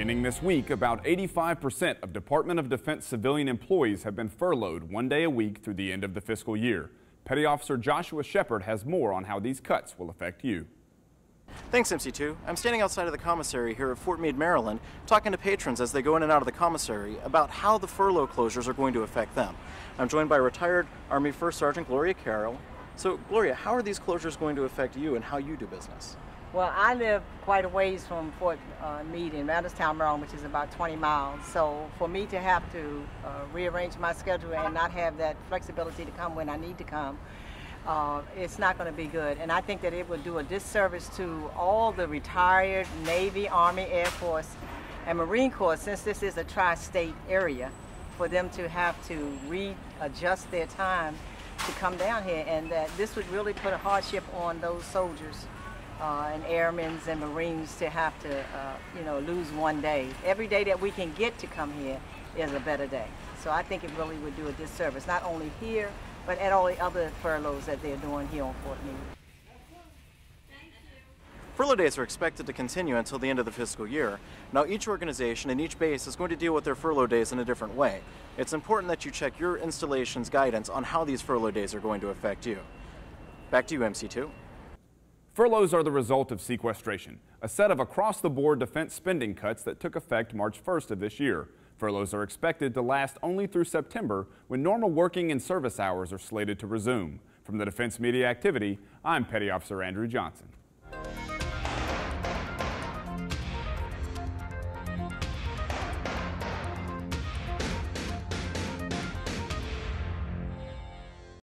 Beginning this week, about 85% of Department of Defense civilian employees have been furloughed one day a week through the end of the fiscal year. Petty Officer Joshua Shepard has more on how these cuts will affect you. Thanks, MC2. I'm standing outside of the commissary here at Fort Meade, Maryland, talking to patrons as they go in and out of the commissary about how the furlough closures are going to affect them. I'm joined by retired Army First Sergeant Gloria Carroll. So, Gloria, how are these closures going to affect you and how you do business? Well, I live quite a ways from Fort uh, Meade in Randallstown, Maryland, which is about 20 miles. So for me to have to uh, rearrange my schedule and not have that flexibility to come when I need to come, uh, it's not going to be good. And I think that it would do a disservice to all the retired Navy, Army, Air Force, and Marine Corps, since this is a tri-state area, for them to have to readjust their time to come down here, and that this would really put a hardship on those soldiers uh, and airmen and Marines to have to, uh, you know, lose one day. Every day that we can get to come here is a better day. So I think it really would do a disservice, not only here, but at all the other furloughs that they're doing here on Fort Meade. Furlough days are expected to continue until the end of the fiscal year. Now, each organization and each base is going to deal with their furlough days in a different way. It's important that you check your installation's guidance on how these furlough days are going to affect you. Back to you, MC2. Furloughs are the result of sequestration, a set of across-the-board defense spending cuts that took effect March 1st of this year. Furloughs are expected to last only through September when normal working and service hours are slated to resume. From the Defense Media Activity, I'm Petty Officer Andrew Johnson.